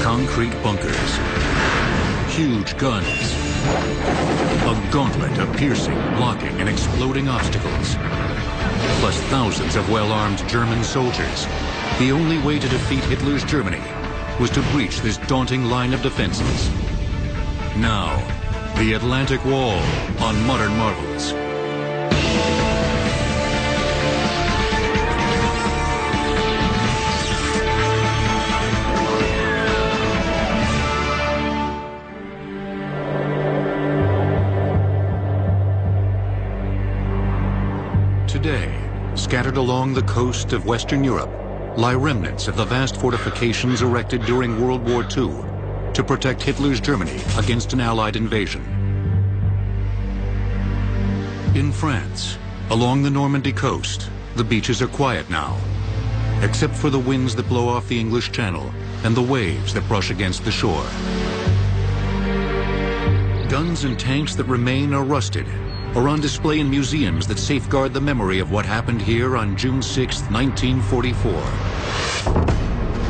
concrete bunkers, huge guns, a gauntlet of piercing, blocking, and exploding obstacles, plus thousands of well-armed German soldiers. The only way to defeat Hitler's Germany was to breach this daunting line of defenses. Now, the Atlantic Wall on Modern Marvels. Scattered along the coast of Western Europe, lie remnants of the vast fortifications erected during World War II to protect Hitler's Germany against an Allied invasion. In France, along the Normandy coast, the beaches are quiet now, except for the winds that blow off the English Channel and the waves that brush against the shore. Guns and tanks that remain are rusted or on display in museums that safeguard the memory of what happened here on June 6, 1944.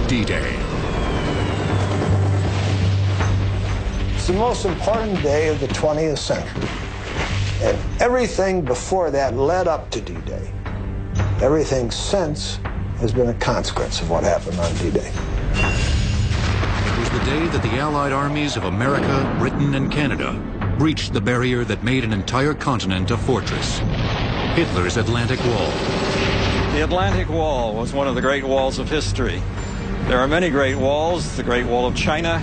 D-Day. It's the most important day of the 20th century. And everything before that led up to D-Day. Everything since has been a consequence of what happened on D-Day. It was the day that the Allied armies of America, Britain, and Canada breached the barrier that made an entire continent a fortress. Hitler's Atlantic Wall. The Atlantic Wall was one of the great walls of history. There are many great walls, the Great Wall of China,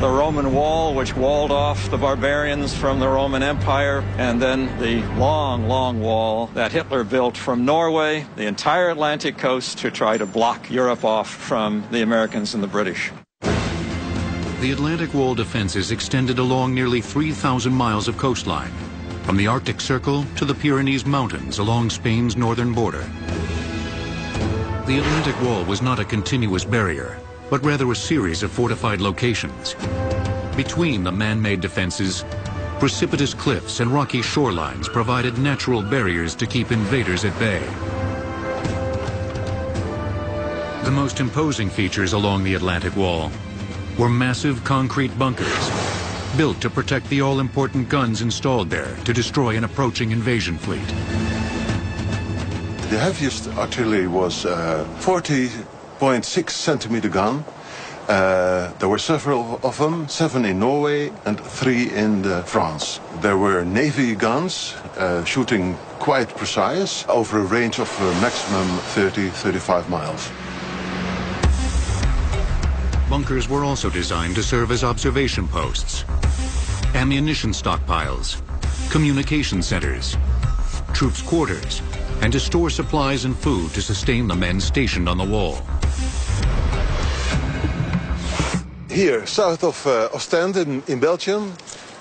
the Roman Wall, which walled off the barbarians from the Roman Empire, and then the long, long wall that Hitler built from Norway, the entire Atlantic coast, to try to block Europe off from the Americans and the British. The Atlantic Wall defenses extended along nearly 3,000 miles of coastline, from the Arctic Circle to the Pyrenees Mountains along Spain's northern border. The Atlantic Wall was not a continuous barrier, but rather a series of fortified locations. Between the man-made defenses, precipitous cliffs and rocky shorelines provided natural barriers to keep invaders at bay. The most imposing features along the Atlantic Wall were massive concrete bunkers built to protect the all-important guns installed there to destroy an approaching invasion fleet. The heaviest artillery was a 40.6 centimeter gun. Uh, there were several of them, seven in Norway and three in uh, France. There were Navy guns uh, shooting quite precise over a range of uh, maximum 30, 35 miles. Bunkers were also designed to serve as observation posts, ammunition stockpiles, communication centers, troops' quarters, and to store supplies and food to sustain the men stationed on the wall. Here, south of uh, Ostend in, in Belgium,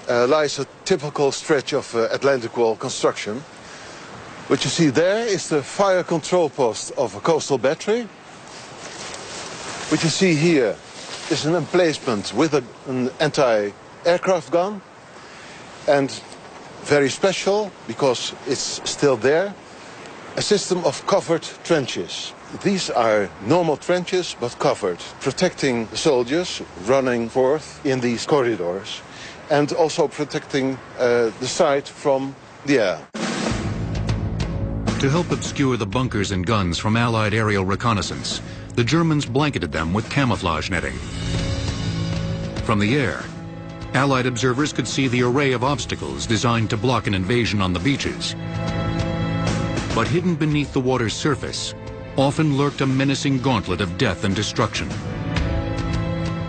uh, lies a typical stretch of uh, Atlantic Wall construction. What you see there is the fire control post of a coastal battery. What you see here is an emplacement with a, an anti-aircraft gun. And very special, because it's still there, a system of covered trenches. These are normal trenches, but covered, protecting soldiers running forth in these corridors, and also protecting uh, the site from the air. To help obscure the bunkers and guns from Allied aerial reconnaissance, the Germans blanketed them with camouflage netting. From the air, Allied observers could see the array of obstacles designed to block an invasion on the beaches. But hidden beneath the water's surface, often lurked a menacing gauntlet of death and destruction.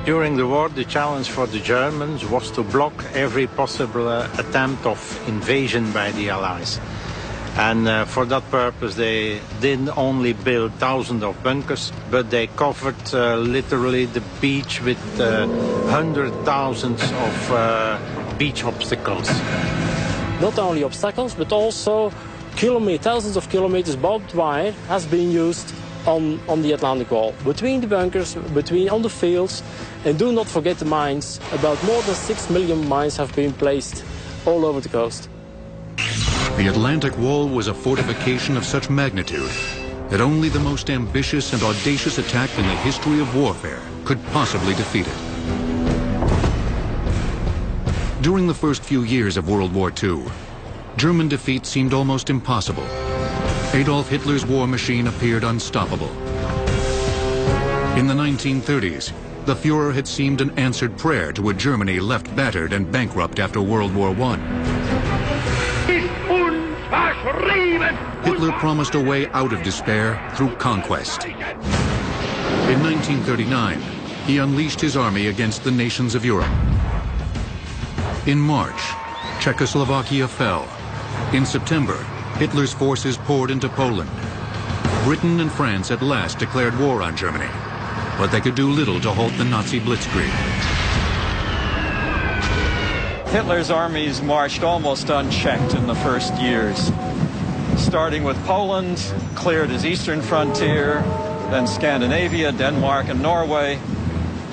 During the war, the challenge for the Germans was to block every possible uh, attempt of invasion by the Allies. And uh, for that purpose, they didn't only build thousands of bunkers, but they covered uh, literally the beach with uh, hundred thousands of uh, beach obstacles. Not only obstacles, but also kilometers, thousands of kilometers of barbed wire has been used on, on the Atlantic Wall, between the bunkers, between on the fields, and do not forget the mines. About more than six million mines have been placed all over the coast. The Atlantic Wall was a fortification of such magnitude that only the most ambitious and audacious attack in the history of warfare could possibly defeat it. During the first few years of World War II, German defeat seemed almost impossible. Adolf Hitler's war machine appeared unstoppable. In the 1930s, the Fuhrer had seemed an answered prayer to a Germany left battered and bankrupt after World War I. Hitler promised a way out of despair through conquest. In 1939, he unleashed his army against the nations of Europe. In March, Czechoslovakia fell. In September, Hitler's forces poured into Poland. Britain and France at last declared war on Germany, but they could do little to halt the Nazi blitzkrieg. Hitler's armies marched almost unchecked in the first years, starting with Poland, cleared his eastern frontier, then Scandinavia, Denmark, and Norway.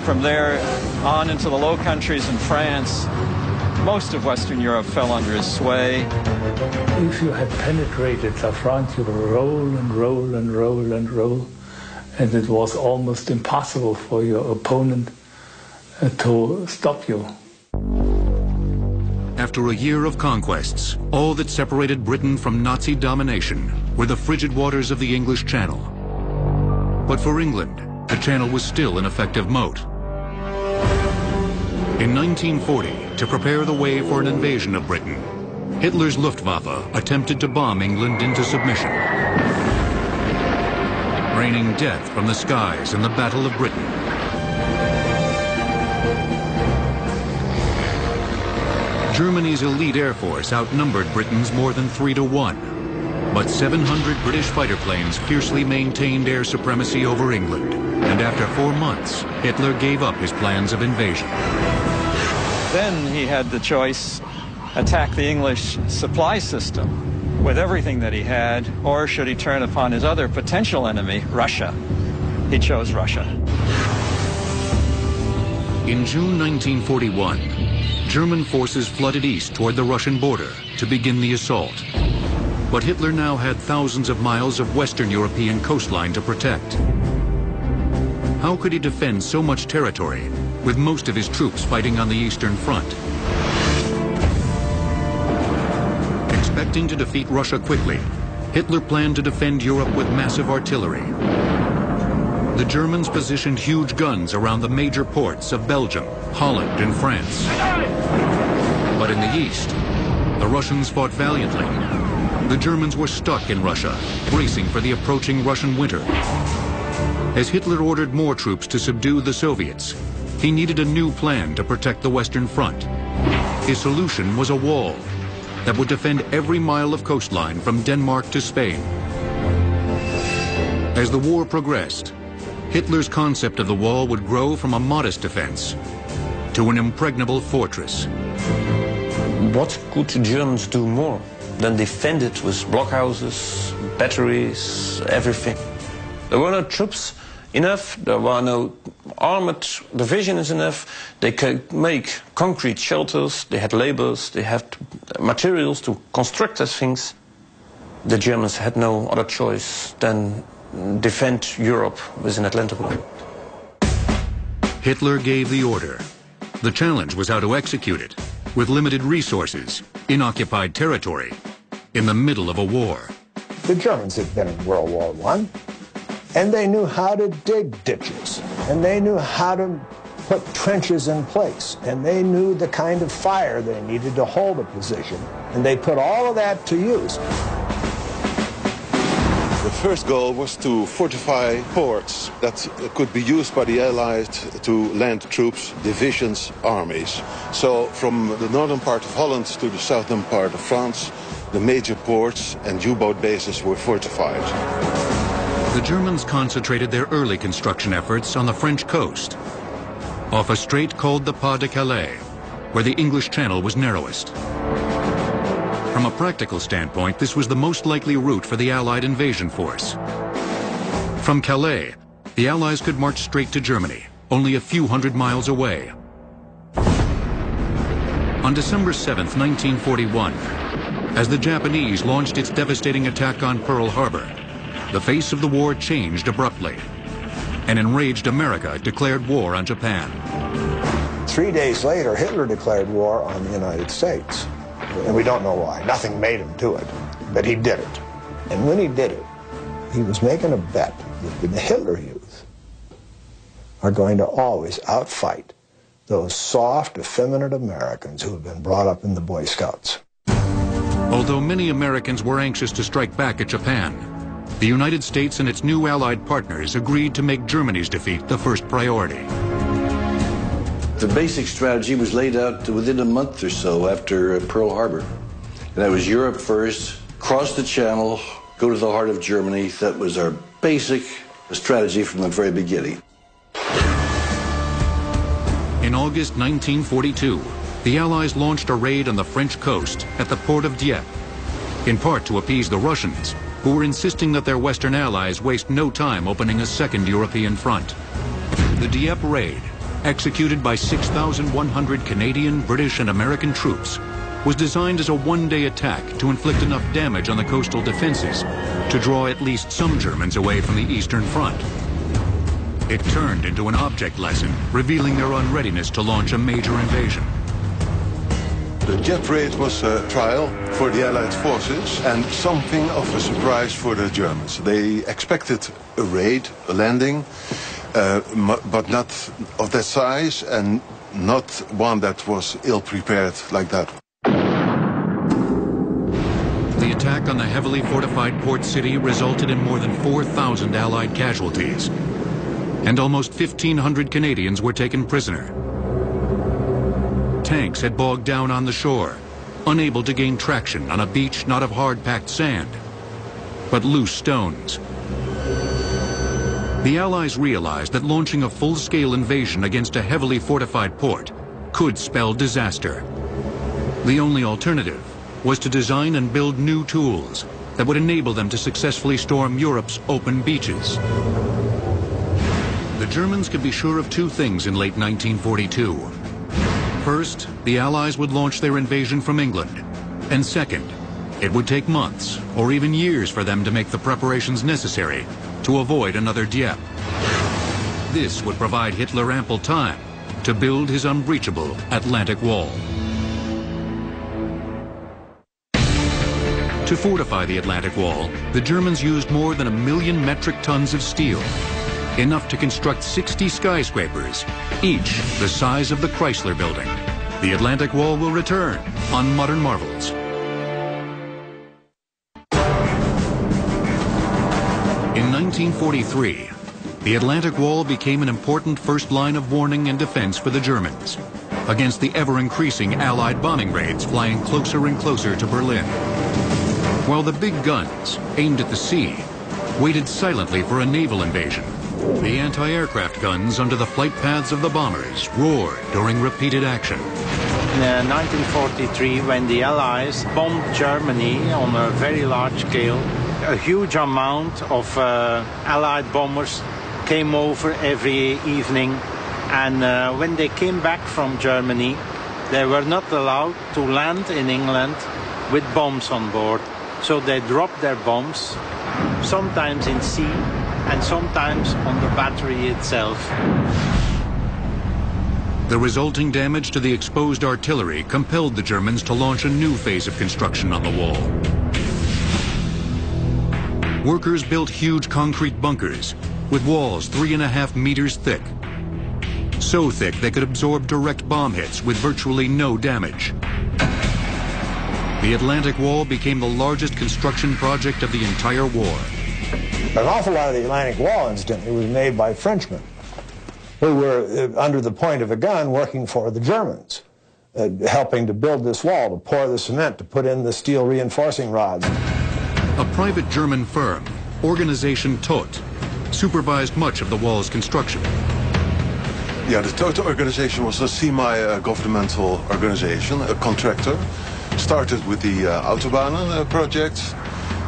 From there on into the Low Countries and France, most of Western Europe fell under his sway. If you had penetrated La France, you would roll and roll and roll and roll, and it was almost impossible for your opponent uh, to stop you. After a year of conquests, all that separated Britain from Nazi domination were the frigid waters of the English Channel. But for England, the Channel was still an effective moat. In 1940, to prepare the way for an invasion of Britain, Hitler's Luftwaffe attempted to bomb England into submission, raining death from the skies in the Battle of Britain. Germany's elite air force outnumbered Britain's more than three to one. But 700 British fighter planes fiercely maintained air supremacy over England. And after four months, Hitler gave up his plans of invasion. Then he had the choice, attack the English supply system with everything that he had, or should he turn upon his other potential enemy, Russia? He chose Russia. In June 1941, German forces flooded east toward the Russian border to begin the assault. But Hitler now had thousands of miles of Western European coastline to protect. How could he defend so much territory with most of his troops fighting on the Eastern Front? Expecting to defeat Russia quickly, Hitler planned to defend Europe with massive artillery. The Germans positioned huge guns around the major ports of Belgium, Holland, and France. But in the east, the Russians fought valiantly. The Germans were stuck in Russia, bracing for the approaching Russian winter. As Hitler ordered more troops to subdue the Soviets, he needed a new plan to protect the Western Front. His solution was a wall that would defend every mile of coastline from Denmark to Spain. As the war progressed, Hitler's concept of the wall would grow from a modest defense to an impregnable fortress. What could the Germans do more than defend it with blockhouses, batteries, everything? There were no troops enough, there were no armored divisions enough, they could make concrete shelters, they had labors, they had materials to construct these things. The Germans had no other choice than defend Europe with an Atlantic Wall. Hitler gave the order. The challenge was how to execute it, with limited resources, in occupied territory, in the middle of a war. The Germans had been in World War I, and they knew how to dig ditches, and they knew how to put trenches in place, and they knew the kind of fire they needed to hold a position, and they put all of that to use. The first goal was to fortify ports that could be used by the Allies to land troops, divisions, armies. So from the northern part of Holland to the southern part of France, the major ports and U-boat bases were fortified. The Germans concentrated their early construction efforts on the French coast, off a strait called the Pas de Calais, where the English Channel was narrowest. From a practical standpoint, this was the most likely route for the Allied invasion force. From Calais, the Allies could march straight to Germany, only a few hundred miles away. On December 7, 1941, as the Japanese launched its devastating attack on Pearl Harbor, the face of the war changed abruptly. An enraged America declared war on Japan. Three days later, Hitler declared war on the United States. And we don't know why. Nothing made him do it. But he did it. And when he did it, he was making a bet that the Hitler youth are going to always outfight those soft, effeminate Americans who have been brought up in the Boy Scouts. Although many Americans were anxious to strike back at Japan, the United States and its new allied partners agreed to make Germany's defeat the first priority. The basic strategy was laid out within a month or so after uh, Pearl Harbor. And that was Europe first, cross the channel, go to the heart of Germany. That was our basic strategy from the very beginning. In August 1942, the Allies launched a raid on the French coast at the port of Dieppe, in part to appease the Russians, who were insisting that their Western allies waste no time opening a second European front. The Dieppe raid, executed by 6,100 Canadian, British, and American troops, was designed as a one-day attack to inflict enough damage on the coastal defenses to draw at least some Germans away from the Eastern Front. It turned into an object lesson, revealing their unreadiness to launch a major invasion. The Dieppe raid was a trial for the Allied forces and something of a surprise for the Germans. They expected a raid, a landing, uh, but not of that size and not one that was ill-prepared like that. The attack on the heavily fortified port city resulted in more than 4,000 Allied casualties, and almost 1,500 Canadians were taken prisoner. Tanks had bogged down on the shore, unable to gain traction on a beach not of hard-packed sand, but loose stones. The Allies realized that launching a full-scale invasion against a heavily fortified port could spell disaster. The only alternative was to design and build new tools that would enable them to successfully storm Europe's open beaches. The Germans could be sure of two things in late 1942. First, the Allies would launch their invasion from England. And second, it would take months or even years for them to make the preparations necessary to avoid another Dieppe. This would provide Hitler ample time to build his unbreachable Atlantic Wall. To fortify the Atlantic Wall, the Germans used more than a million metric tons of steel, enough to construct 60 skyscrapers, each the size of the Chrysler Building. The Atlantic Wall will return on Modern Marvels. 1943, the Atlantic Wall became an important first line of warning and defense for the Germans against the ever-increasing Allied bombing raids flying closer and closer to Berlin. While the big guns, aimed at the sea, waited silently for a naval invasion, the anti-aircraft guns under the flight paths of the bombers roared during repeated action. In uh, 1943, when the Allies bombed Germany on a very large scale, a huge amount of uh, Allied bombers came over every evening. And uh, when they came back from Germany, they were not allowed to land in England with bombs on board. So they dropped their bombs, sometimes in sea and sometimes on the battery itself. The resulting damage to the exposed artillery compelled the Germans to launch a new phase of construction on the wall. Workers built huge concrete bunkers with walls three and a half meters thick. So thick they could absorb direct bomb hits with virtually no damage. The Atlantic Wall became the largest construction project of the entire war. An awful lot of the Atlantic Wall, incidentally, was made by Frenchmen who were uh, under the point of a gun working for the Germans, uh, helping to build this wall, to pour the cement, to put in the steel reinforcing rods. A private German firm, Organization Todt, supervised much of the wall's construction. Yeah, the Todt organization was a semi-governmental organization, a contractor started with the uh, Autobahnen uh, project,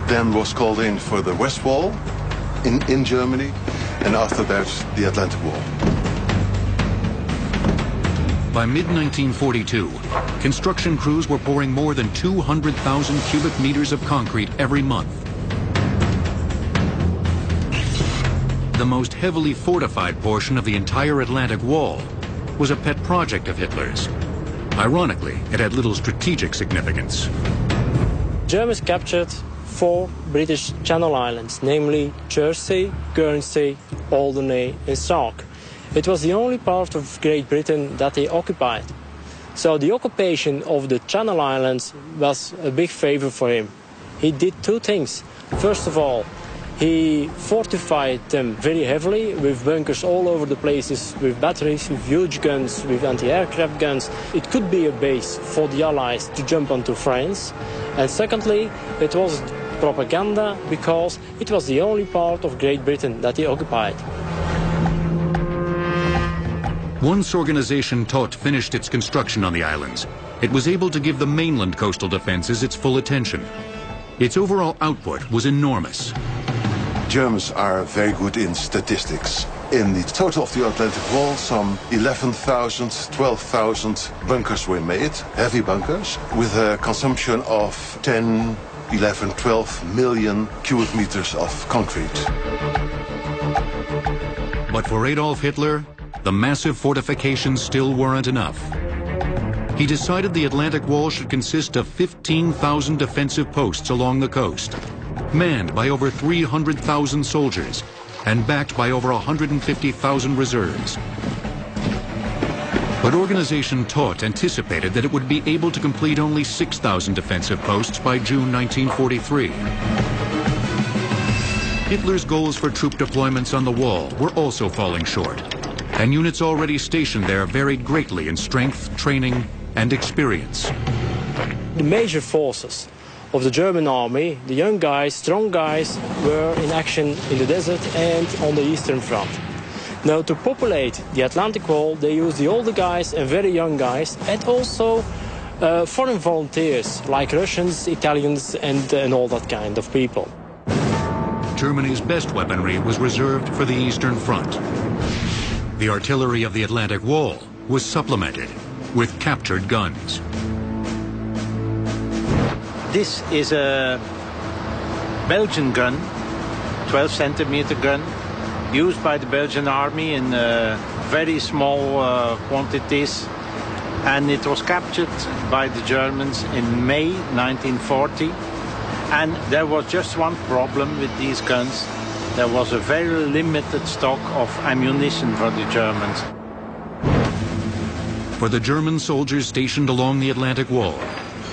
then was called in for the West Wall in, in Germany, and after that, the Atlantic Wall. By mid-1942, construction crews were pouring more than 200,000 cubic meters of concrete every month. the most heavily fortified portion of the entire Atlantic Wall, was a pet project of Hitler's. Ironically, it had little strategic significance. Germans captured four British Channel Islands, namely Jersey, Guernsey, Alderney and Sark. It was the only part of Great Britain that they occupied. So the occupation of the Channel Islands was a big favor for him. He did two things. First of all, he fortified them very heavily with bunkers all over the places, with batteries, with huge guns, with anti-aircraft guns. It could be a base for the Allies to jump onto France. And secondly, it was propaganda because it was the only part of Great Britain that he occupied. Once Organization Todt finished its construction on the islands, it was able to give the mainland coastal defenses its full attention. Its overall output was enormous. Germans are very good in statistics. In the total of the Atlantic Wall, some 11,000, 12,000 bunkers were made, heavy bunkers, with a consumption of 10, 11, 12 million cubic meters of concrete. But for Adolf Hitler, the massive fortifications still weren't enough. He decided the Atlantic Wall should consist of 15,000 defensive posts along the coast, manned by over 300,000 soldiers and backed by over 150,000 reserves. But Organization Todt anticipated that it would be able to complete only 6,000 defensive posts by June 1943. Hitler's goals for troop deployments on the wall were also falling short and units already stationed there varied greatly in strength, training, and experience. The major forces of the German army, the young guys, strong guys, were in action in the desert and on the Eastern Front. Now, to populate the Atlantic Wall, they used the older guys and very young guys, and also uh, foreign volunteers like Russians, Italians, and, and all that kind of people. Germany's best weaponry was reserved for the Eastern Front. The artillery of the Atlantic Wall was supplemented with captured guns. This is a Belgian gun, 12 centimeter gun, used by the Belgian army in uh, very small uh, quantities. And it was captured by the Germans in May 1940. And there was just one problem with these guns there was a very limited stock of ammunition for the Germans. For the German soldiers stationed along the Atlantic Wall,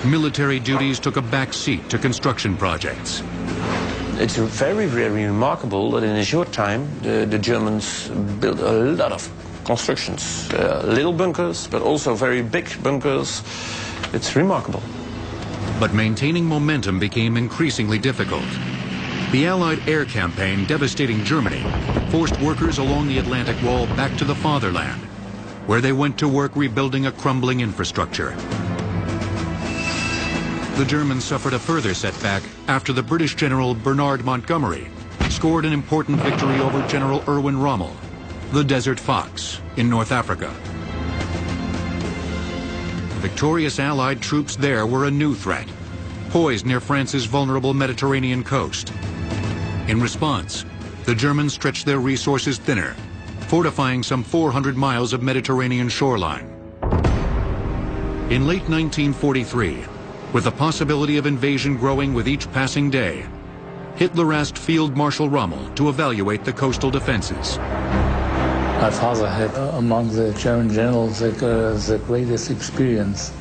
military duties took a back seat to construction projects. It's very, very remarkable that in a short time the, the Germans built a lot of constructions. Uh, little bunkers, but also very big bunkers. It's remarkable. But maintaining momentum became increasingly difficult. The Allied air campaign devastating Germany forced workers along the Atlantic Wall back to the fatherland, where they went to work rebuilding a crumbling infrastructure. The Germans suffered a further setback after the British General Bernard Montgomery scored an important victory over General Erwin Rommel, the Desert Fox, in North Africa. Victorious Allied troops there were a new threat, poised near France's vulnerable Mediterranean coast. In response, the Germans stretched their resources thinner, fortifying some 400 miles of Mediterranean shoreline. In late 1943, with the possibility of invasion growing with each passing day, Hitler asked Field Marshal Rommel to evaluate the coastal defenses. My father had, uh, among the German generals, the, uh, the greatest experience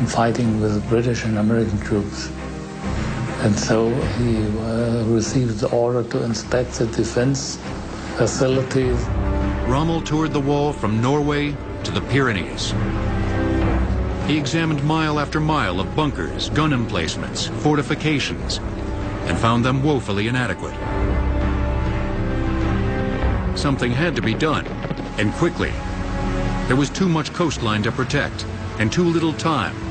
in fighting with British and American troops. And so he uh, received the order to inspect the defense facilities. Rommel toured the wall from Norway to the Pyrenees. He examined mile after mile of bunkers, gun emplacements, fortifications, and found them woefully inadequate. Something had to be done, and quickly. There was too much coastline to protect, and too little time.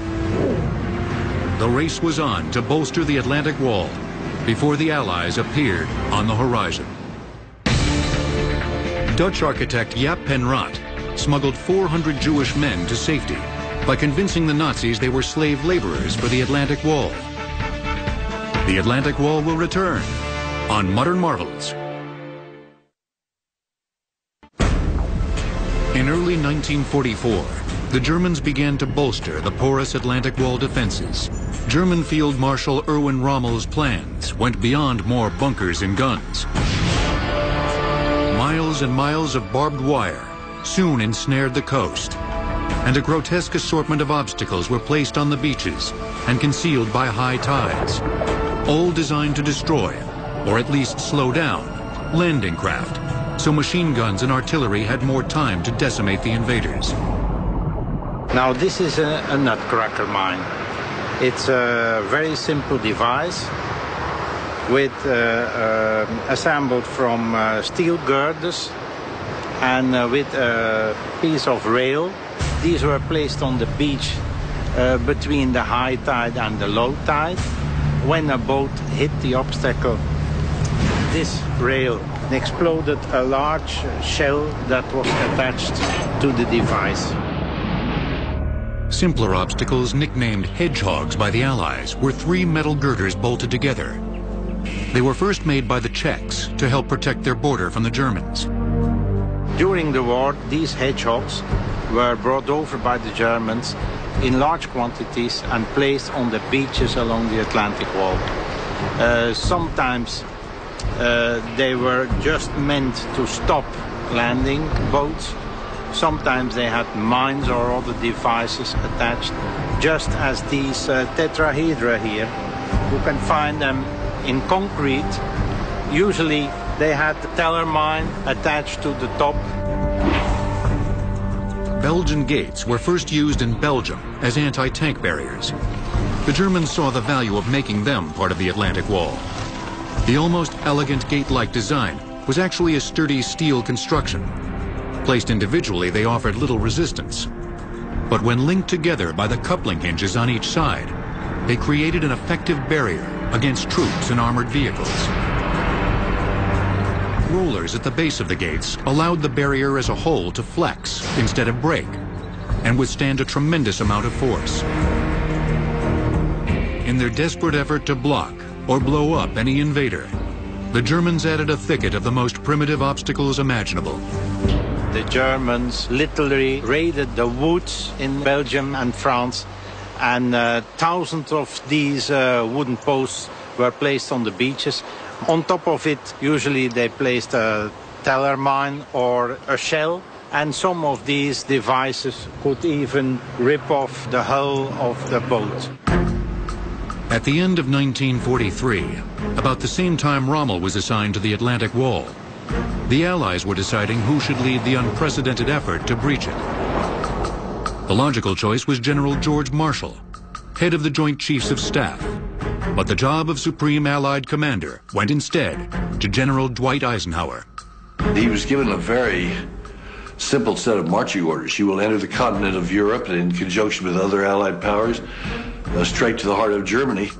The race was on to bolster the Atlantic Wall before the Allies appeared on the horizon. Dutch architect Jaap Penraat smuggled 400 Jewish men to safety by convincing the Nazis they were slave laborers for the Atlantic Wall. The Atlantic Wall will return on Modern Marvels. In early 1944, the Germans began to bolster the porous Atlantic Wall defenses. German Field Marshal Erwin Rommel's plans went beyond more bunkers and guns. Miles and miles of barbed wire soon ensnared the coast, and a grotesque assortment of obstacles were placed on the beaches and concealed by high tides, all designed to destroy, or at least slow down, landing craft, so machine guns and artillery had more time to decimate the invaders. Now this is a, a nutcracker mine. It's a very simple device with uh, uh, assembled from uh, steel girders and uh, with a piece of rail. These were placed on the beach uh, between the high tide and the low tide. When a boat hit the obstacle, this rail exploded a large shell that was attached to the device. Simpler obstacles, nicknamed hedgehogs by the Allies, were three metal girders bolted together. They were first made by the Czechs to help protect their border from the Germans. During the war, these hedgehogs were brought over by the Germans in large quantities and placed on the beaches along the Atlantic Wall. Uh, sometimes uh, they were just meant to stop landing boats. Sometimes they had mines or other devices attached, just as these uh, tetrahedra here. You can find them in concrete. Usually they had the teller mine attached to the top. Belgian gates were first used in Belgium as anti-tank barriers. The Germans saw the value of making them part of the Atlantic Wall. The almost elegant gate-like design was actually a sturdy steel construction. Placed individually, they offered little resistance. But when linked together by the coupling hinges on each side, they created an effective barrier against troops and armored vehicles. Rollers at the base of the gates allowed the barrier as a whole to flex instead of break and withstand a tremendous amount of force. In their desperate effort to block or blow up any invader, the Germans added a thicket of the most primitive obstacles imaginable. The Germans literally raided the woods in Belgium and France and uh, thousands of these uh, wooden posts were placed on the beaches. On top of it, usually they placed a teller mine or a shell, and some of these devices could even rip off the hull of the boat. At the end of 1943, about the same time Rommel was assigned to the Atlantic Wall, the Allies were deciding who should lead the unprecedented effort to breach it. The logical choice was General George Marshall, head of the Joint Chiefs of Staff. But the job of Supreme Allied Commander went instead to General Dwight Eisenhower. He was given a very simple set of marching orders. You will enter the continent of Europe in conjunction with other Allied powers, uh, straight to the heart of Germany.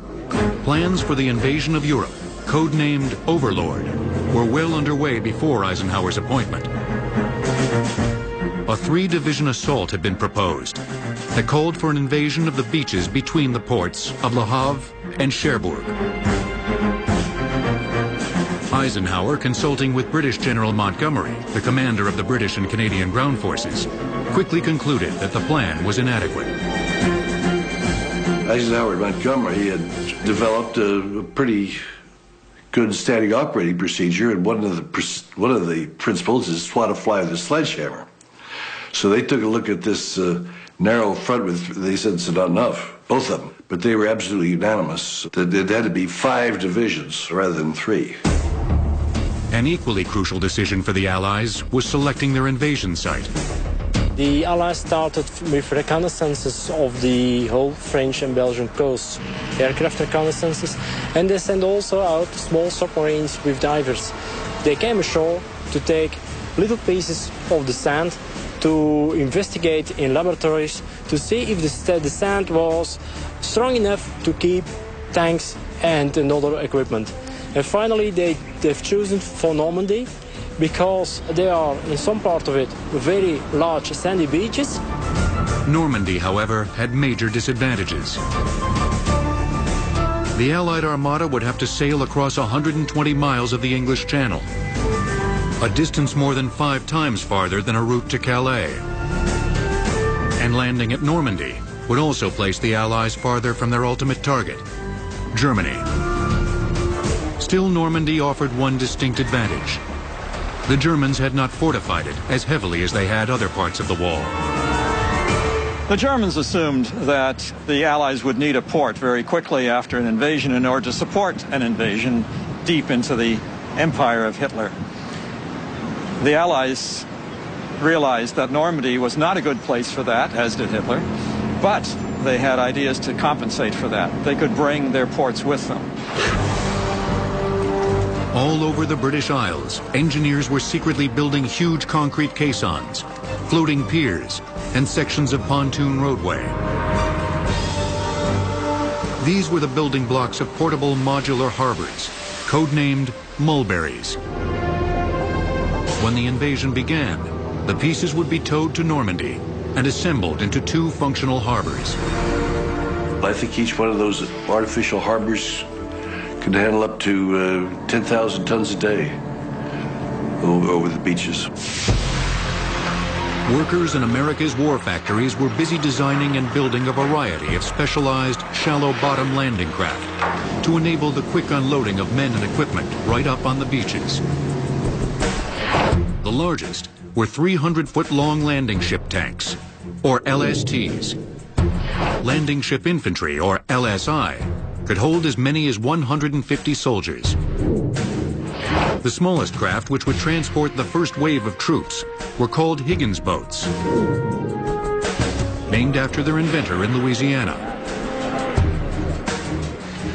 Plans for the invasion of Europe, codenamed Overlord, were well underway before Eisenhower's appointment. A three-division assault had been proposed that called for an invasion of the beaches between the ports of Le Havre and Cherbourg. Eisenhower, consulting with British General Montgomery, the commander of the British and Canadian ground forces, quickly concluded that the plan was inadequate. Eisenhower and Montgomery had developed a pretty good standing operating procedure, and one of the one of the principles is swat a fly with a sledgehammer. So they took a look at this uh, narrow front with, they said it's not enough, both of them. But they were absolutely unanimous that it had to be five divisions rather than three. An equally crucial decision for the Allies was selecting their invasion site. The Allies started with reconnaissances of the whole French and Belgian coast, aircraft reconnaissances, and they sent also out small submarines with divers. They came ashore to take little pieces of the sand to investigate in laboratories to see if the, the sand was strong enough to keep tanks and another equipment. And finally, they, they've chosen for Normandy because there are, in some part of it, very large sandy beaches. Normandy, however, had major disadvantages. The Allied Armada would have to sail across 120 miles of the English Channel. a distance more than five times farther than a route to Calais. And landing at Normandy would also place the Allies farther from their ultimate target, Germany. Still, Normandy offered one distinct advantage. The Germans had not fortified it as heavily as they had other parts of the wall. The Germans assumed that the Allies would need a port very quickly after an invasion in order to support an invasion deep into the empire of Hitler. The Allies realized that Normandy was not a good place for that, as did Hitler, but they had ideas to compensate for that. They could bring their ports with them. All over the British Isles, engineers were secretly building huge concrete caissons, floating piers, and sections of pontoon roadway. These were the building blocks of portable modular harbors, codenamed mulberries. When the invasion began, the pieces would be towed to Normandy and assembled into two functional harbors. I think each one of those artificial harbors could handle up to uh, 10,000 tons a day over the beaches. Workers in America's war factories were busy designing and building a variety of specialized shallow bottom landing craft to enable the quick unloading of men and equipment right up on the beaches. The largest were 300 foot long landing ship tanks, or LSTs. Landing ship infantry, or LSI, could hold as many as 150 soldiers. The smallest craft which would transport the first wave of troops were called Higgins boats, named after their inventor in Louisiana.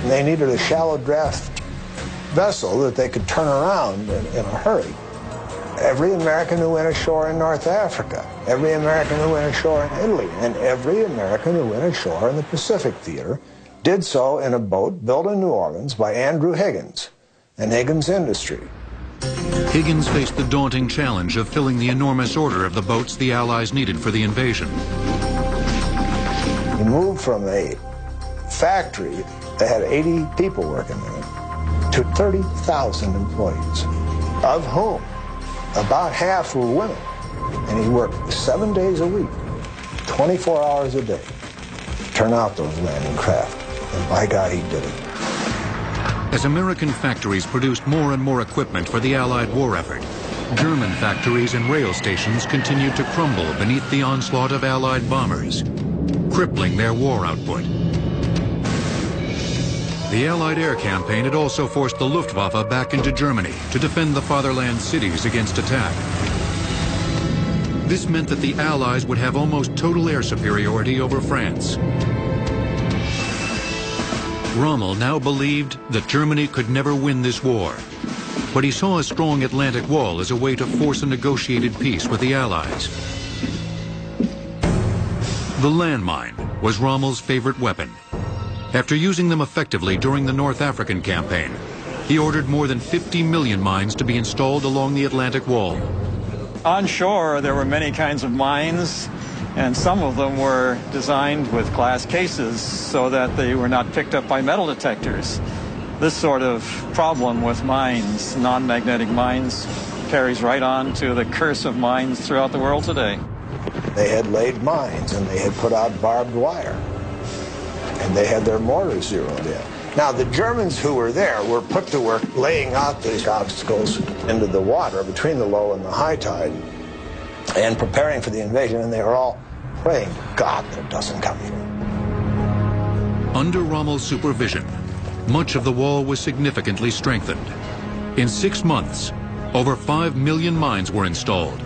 They needed a shallow draft vessel that they could turn around in, in a hurry. Every American who went ashore in North Africa, every American who went ashore in Italy, and every American who went ashore in the Pacific Theater did so in a boat built in New Orleans by Andrew Higgins and Higgins Industry. Higgins faced the daunting challenge of filling the enormous order of the boats the Allies needed for the invasion. He moved from a factory that had 80 people working in it to 30,000 employees, of whom about half were women. And he worked seven days a week, 24 hours a day, to turn out those landing craft. And by God, he did it. As American factories produced more and more equipment for the Allied war effort, German factories and rail stations continued to crumble beneath the onslaught of Allied bombers, crippling their war output. The Allied air campaign had also forced the Luftwaffe back into Germany to defend the fatherland cities against attack. This meant that the Allies would have almost total air superiority over France. Rommel now believed that Germany could never win this war, but he saw a strong Atlantic wall as a way to force a negotiated peace with the Allies. The landmine was Rommel's favorite weapon. After using them effectively during the North African campaign, he ordered more than 50 million mines to be installed along the Atlantic Wall. On shore, there were many kinds of mines, and some of them were designed with glass cases so that they were not picked up by metal detectors. This sort of problem with mines, non-magnetic mines, carries right on to the curse of mines throughout the world today. They had laid mines and they had put out barbed wire. And they had their mortars zeroed in. Now, the Germans who were there were put to work laying out these obstacles into the water between the low and the high tide and preparing for the invasion, and they were all praying, God, that it doesn't come here. Under Rommel's supervision, much of the wall was significantly strengthened. In six months, over 5 million mines were installed,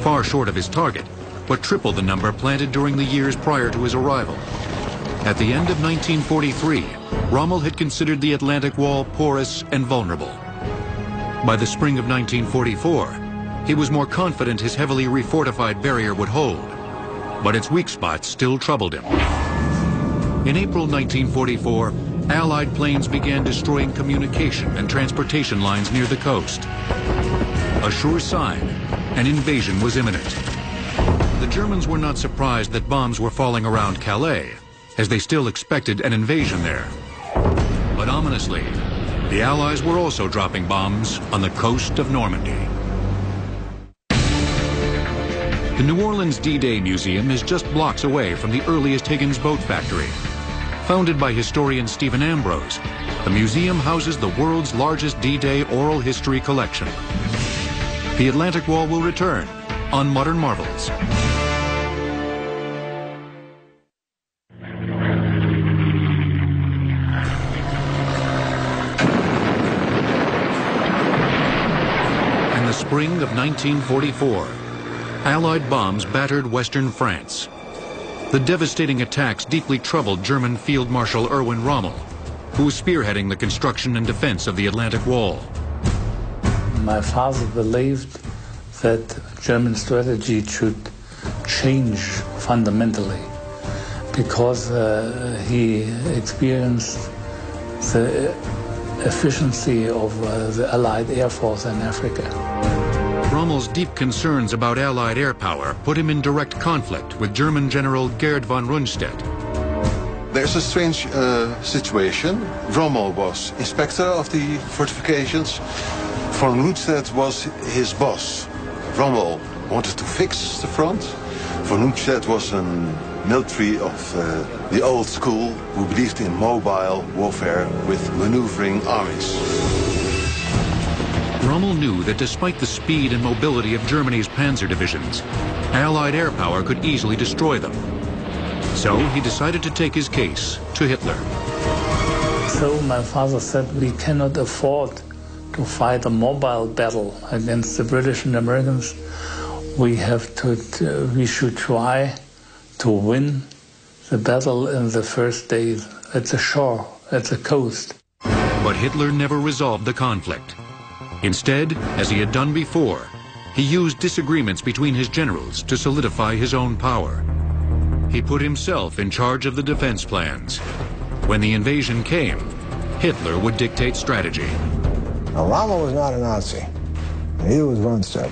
far short of his target, but triple the number planted during the years prior to his arrival. At the end of 1943, Rommel had considered the Atlantic Wall porous and vulnerable. By the spring of 1944, he was more confident his heavily refortified barrier would hold, but its weak spots still troubled him. In April 1944, Allied planes began destroying communication and transportation lines near the coast. A sure sign, an invasion was imminent. The Germans were not surprised that bombs were falling around Calais, as they still expected an invasion there. But ominously, the Allies were also dropping bombs on the coast of Normandy. The New Orleans D-Day Museum is just blocks away from the earliest Higgins boat factory. Founded by historian Stephen Ambrose, the museum houses the world's largest D-Day oral history collection. The Atlantic Wall will return on Modern Marvels. In the spring of 1944, Allied bombs battered western France. The devastating attacks deeply troubled German Field Marshal Erwin Rommel, who was spearheading the construction and defense of the Atlantic Wall. My father believed that German strategy should change fundamentally because uh, he experienced the efficiency of uh, the Allied Air Force in Africa. Rommel's deep concerns about Allied air power put him in direct conflict with German General Gerd von Rundstedt. There's a strange uh, situation. Rommel was inspector of the fortifications. Von Rundstedt was his boss. Rommel wanted to fix the front. Von Rundstedt was a military of uh, the old school who believed in mobile warfare with maneuvering armies. Rommel knew that despite the speed and mobility of Germany's panzer divisions, Allied air power could easily destroy them. So he decided to take his case to Hitler. So my father said we cannot afford to fight a mobile battle against the British and Americans. We have to, to we should try to win the battle in the first days at the shore, at the coast. But Hitler never resolved the conflict. Instead, as he had done before, he used disagreements between his generals to solidify his own power. He put himself in charge of the defense plans. When the invasion came, Hitler would dictate strategy. Now, Rommel was not a Nazi. Neither was Rundstedt.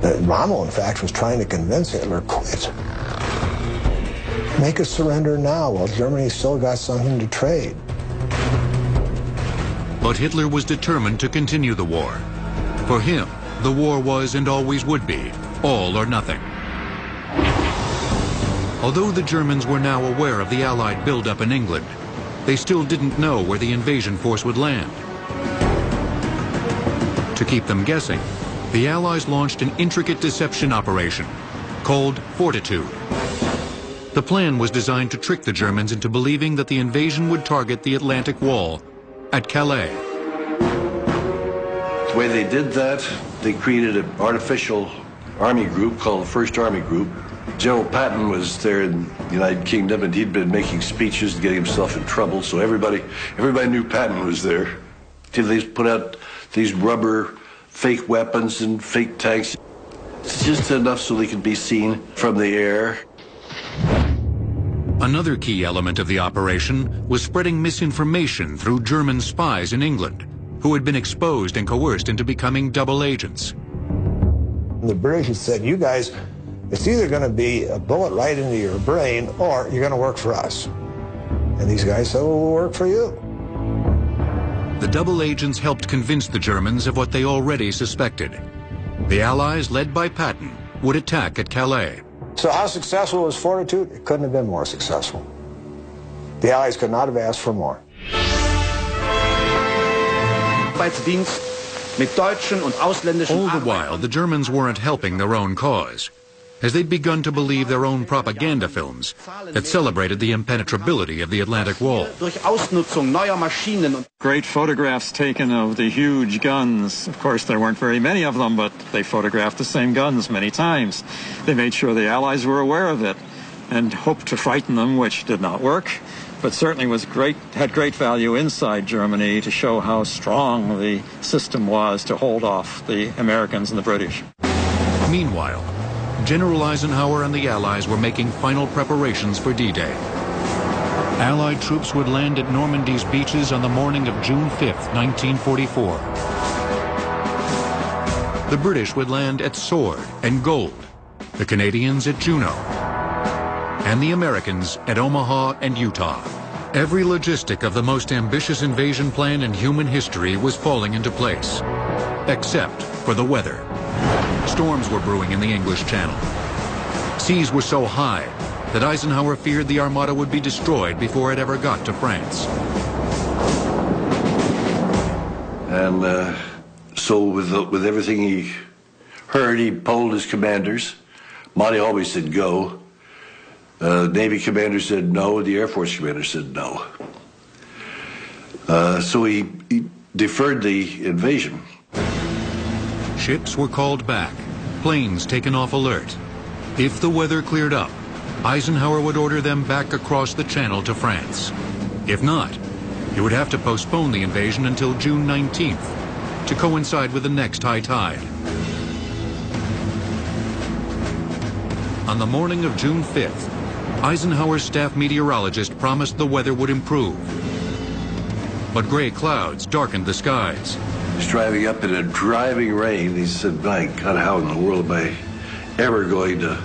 But Rommel, in fact, was trying to convince Hitler, quit. Make a surrender now while Germany still got something to trade. But Hitler was determined to continue the war. For him, the war was and always would be all or nothing. Although the Germans were now aware of the Allied buildup in England, they still didn't know where the invasion force would land. To keep them guessing, the Allies launched an intricate deception operation called Fortitude. The plan was designed to trick the Germans into believing that the invasion would target the Atlantic Wall at Calais. The way they did that, they created an artificial army group called the First Army Group. General Patton was there in the United Kingdom, and he'd been making speeches and getting himself in trouble. So everybody, everybody knew Patton was there. They put out these rubber fake weapons and fake tanks. It's just enough so they could be seen from the air. Another key element of the operation was spreading misinformation through German spies in England, who had been exposed and coerced into becoming double agents. The British said, you guys, it's either going to be a bullet right into your brain or you're going to work for us. And these guys said, well, we'll work for you. The double agents helped convince the Germans of what they already suspected. The Allies, led by Patton, would attack at Calais. So how successful was Fortitude? It couldn't have been more successful. The Allies could not have asked for more. All the while, the Germans weren't helping their own cause, as they'd begun to believe their own propaganda films that celebrated the impenetrability of the Atlantic Wall. Great photographs taken of the huge guns. Of course, there weren't very many of them, but they photographed the same guns many times. They made sure the Allies were aware of it and hoped to frighten them, which did not work, but certainly was great, had great value inside Germany to show how strong the system was to hold off the Americans and the British. Meanwhile, General Eisenhower and the Allies were making final preparations for D-Day. Allied troops would land at Normandy's beaches on the morning of June 5, 1944. The British would land at Sword and Gold, the Canadians at Juno, and the Americans at Omaha and Utah. Every logistic of the most ambitious invasion plan in human history was falling into place, except for the weather. Storms were brewing in the English Channel. Seas were so high that Eisenhower feared the Armada would be destroyed before it ever got to France. And uh, so with, the, with everything he heard, he polled his commanders. Monty always said go. Uh, Navy commander said no. The Air Force commander said no. Uh, so he, he deferred the invasion. Ships were called back, planes taken off alert. If the weather cleared up, Eisenhower would order them back across the channel to France. If not, he would have to postpone the invasion until June 19th to coincide with the next high tide. On the morning of June 5th, Eisenhower's staff meteorologist promised the weather would improve. But gray clouds darkened the skies. He's driving up in a driving rain. He said, my God, how in the world am I ever going to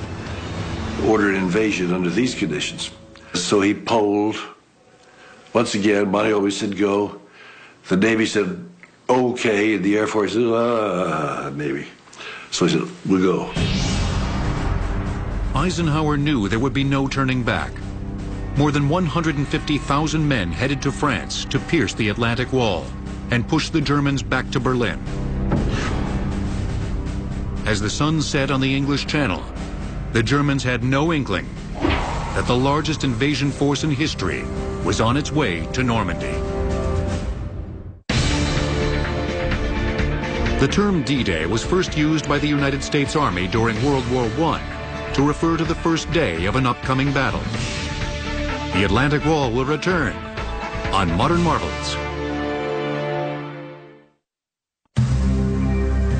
order an invasion under these conditions? So he polled. Once again, Monty always said go. The Navy said okay, and the Air Force said, ah, maybe. So he said, we'll go. Eisenhower knew there would be no turning back. More than 150,000 men headed to France to pierce the Atlantic Wall and push the Germans back to Berlin. As the sun set on the English Channel, the Germans had no inkling that the largest invasion force in history was on its way to Normandy. The term D-Day was first used by the United States Army during World War I to refer to the first day of an upcoming battle. The Atlantic Wall will return on Modern Marvels.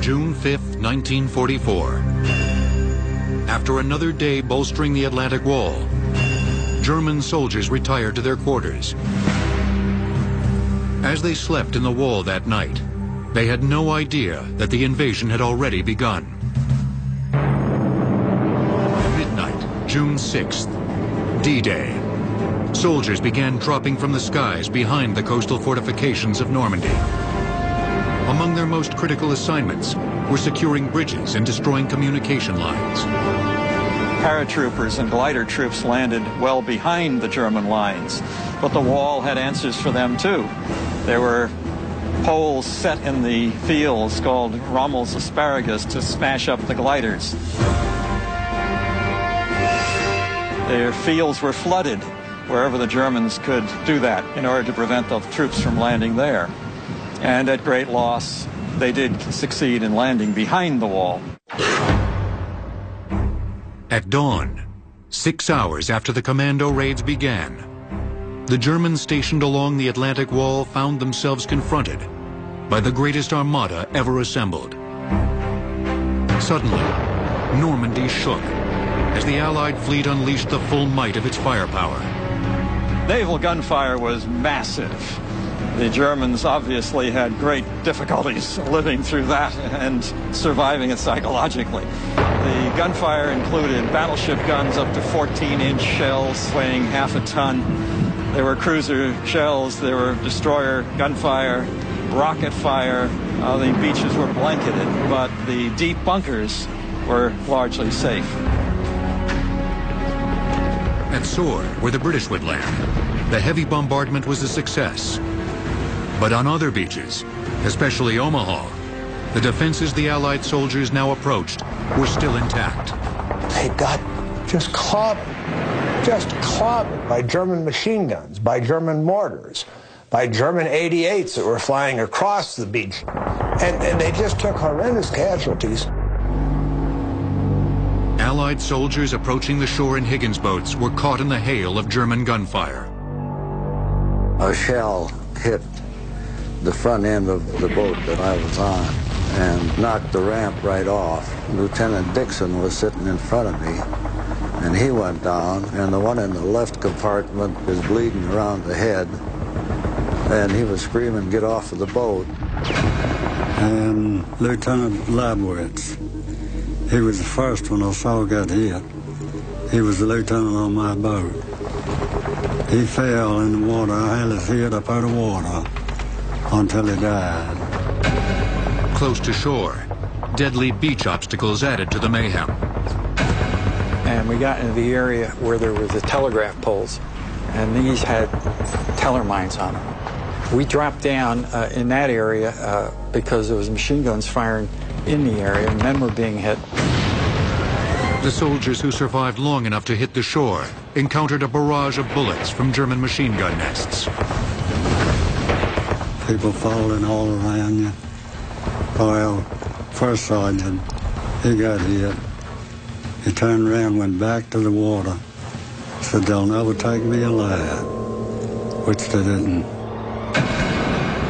June 5th, 1944. After another day bolstering the Atlantic Wall, German soldiers retired to their quarters. As they slept in the wall that night, they had no idea that the invasion had already begun. Midnight, June 6th, D-Day. Soldiers began dropping from the skies behind the coastal fortifications of Normandy. Among their most critical assignments were securing bridges and destroying communication lines. Paratroopers and glider troops landed well behind the German lines, but the wall had answers for them too. There were poles set in the fields called Rommel's asparagus to smash up the gliders. Their fields were flooded wherever the Germans could do that in order to prevent the troops from landing there. And at great loss, they did succeed in landing behind the wall. At dawn, six hours after the commando raids began, the Germans stationed along the Atlantic Wall found themselves confronted by the greatest armada ever assembled. Suddenly, Normandy shook as the Allied fleet unleashed the full might of its firepower. Naval gunfire was massive. The Germans obviously had great difficulties living through that and surviving it psychologically. The gunfire included battleship guns up to 14-inch shells weighing half a ton. There were cruiser shells, there were destroyer gunfire, rocket fire. Uh, the beaches were blanketed, but the deep bunkers were largely safe. At Sword, where the British would land, the heavy bombardment was a success. But on other beaches, especially Omaha, the defenses the Allied soldiers now approached were still intact. They got just clobbered, just clobbered by German machine guns, by German mortars, by German 88s that were flying across the beach. And, and they just took horrendous casualties. Allied soldiers approaching the shore in Higgins boats were caught in the hail of German gunfire. A shell hit the front end of the boat that I was on and knocked the ramp right off. Lieutenant Dixon was sitting in front of me and he went down and the one in the left compartment is bleeding around the head and he was screaming, get off of the boat. And Lieutenant Labowitz, he was the first one I saw get hit. He was the lieutenant on my boat. He fell in the water. I held his head up out of water until he died. Close to shore, deadly beach obstacles added to the mayhem. And we got into the area where there were the telegraph poles, and these had teller mines on them. We dropped down uh, in that area uh, because there was machine guns firing in the area, and men were being hit. The soldiers who survived long enough to hit the shore encountered a barrage of bullets from German machine gun nests. People falling all around you. Well, first sergeant, he got hit. He turned around, went back to the water, said they'll never take me alive, which they didn't.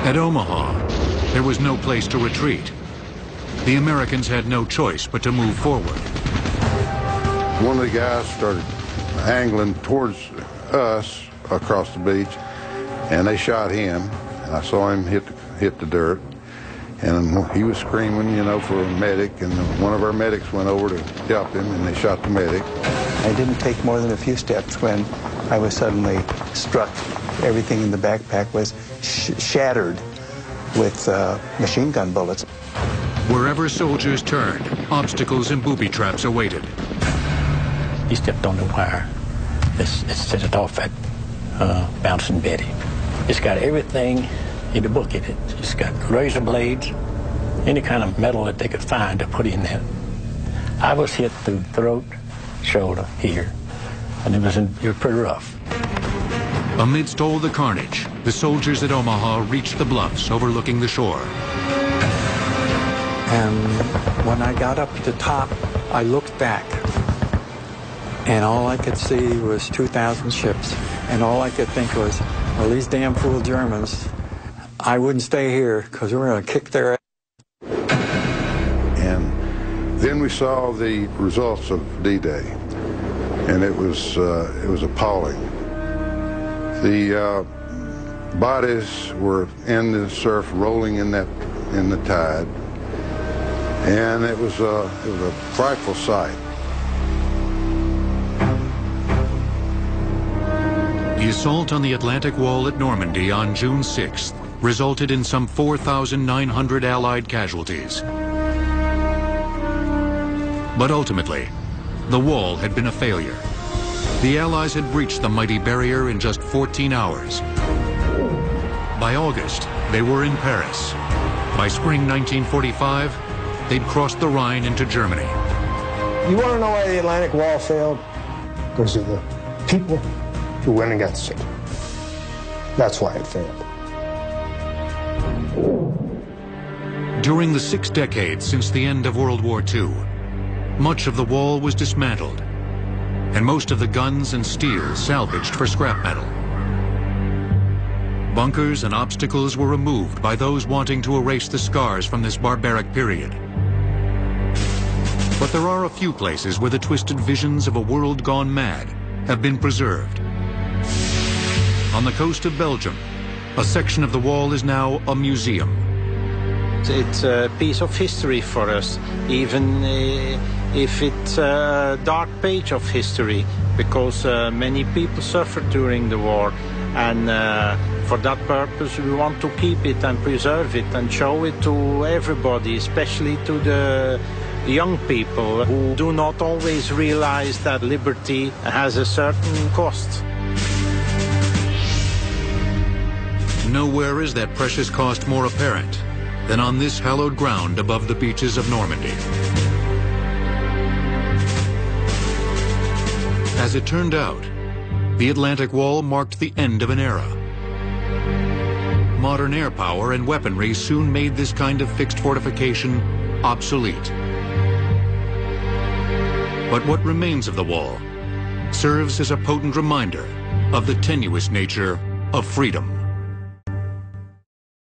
At Omaha, there was no place to retreat. The Americans had no choice but to move forward. One of the guys started angling towards us across the beach, and they shot him. And I saw him hit hit the dirt, and he was screaming, you know, for a medic. And one of our medics went over to help him, and they shot the medic. I didn't take more than a few steps when I was suddenly struck. Everything in the backpack was sh shattered with uh, machine gun bullets. Wherever soldiers turned, obstacles and booby traps awaited. He stepped on the wire. It's, it set it off at uh, Bouncing Betty. It's got everything in the book in it. It's got razor blades, any kind of metal that they could find to put in there. I was hit through throat, shoulder, here, and it was, in, it was pretty rough. Amidst all the carnage, the soldiers at Omaha reached the bluffs overlooking the shore. And when I got up to the top, I looked back, and all I could see was 2,000 ships, and all I could think was, well, these damn fool Germans, I wouldn't stay here because we're going to kick their ass. And then we saw the results of D-Day, and it was uh, it was appalling. The uh, bodies were in the surf, rolling in that in the tide, and it was a it was a frightful sight. The assault on the Atlantic Wall at Normandy on June 6th resulted in some 4,900 Allied casualties. But ultimately, the wall had been a failure. The Allies had breached the mighty barrier in just 14 hours. By August, they were in Paris. By spring 1945, they'd crossed the Rhine into Germany. You want to know why the Atlantic Wall failed? Because of the people who went against it. That's why it failed. During the six decades since the end of World War II, much of the wall was dismantled, and most of the guns and steel salvaged for scrap metal. Bunkers and obstacles were removed by those wanting to erase the scars from this barbaric period. But there are a few places where the twisted visions of a world gone mad have been preserved. On the coast of Belgium, a section of the wall is now a museum. It's a piece of history for us, even uh, if it's a dark page of history, because uh, many people suffered during the war. And uh, for that purpose, we want to keep it and preserve it and show it to everybody, especially to the young people who do not always realize that liberty has a certain cost. Nowhere is that precious cost more apparent than on this hallowed ground above the beaches of Normandy. As it turned out, the Atlantic Wall marked the end of an era. Modern air power and weaponry soon made this kind of fixed fortification obsolete. But what remains of the wall serves as a potent reminder of the tenuous nature of freedom.